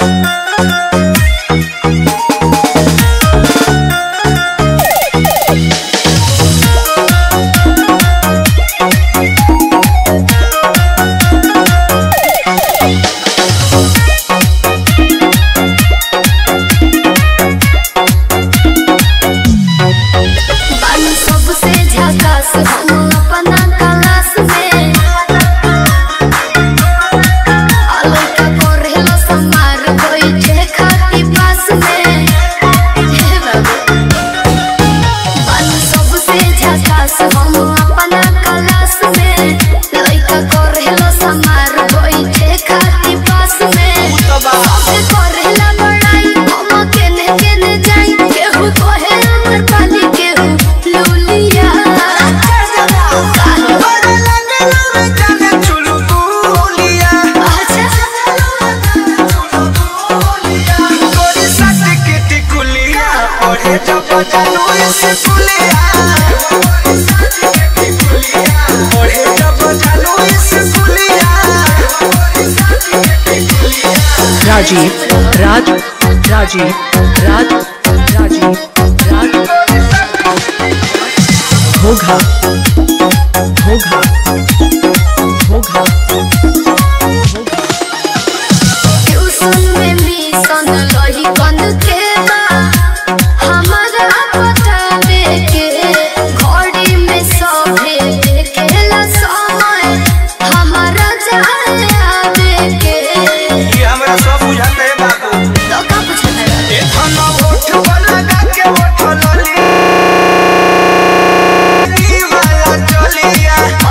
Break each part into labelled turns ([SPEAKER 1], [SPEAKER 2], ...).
[SPEAKER 1] Música
[SPEAKER 2] Yo pa' que no se culea
[SPEAKER 3] Rajiv राज राजीव राज राजीव राज। होगा होगा।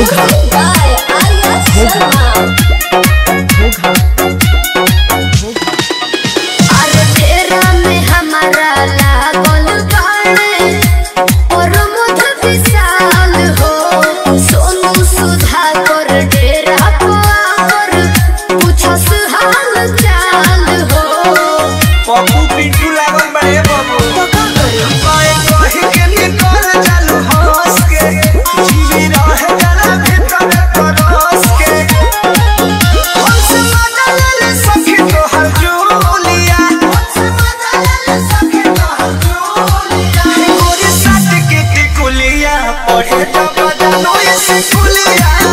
[SPEAKER 1] होगा होगा
[SPEAKER 2] yeah.